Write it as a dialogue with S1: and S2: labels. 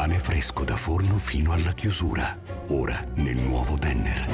S1: Pane fresco da forno fino alla chiusura. Ora nel nuovo Denner.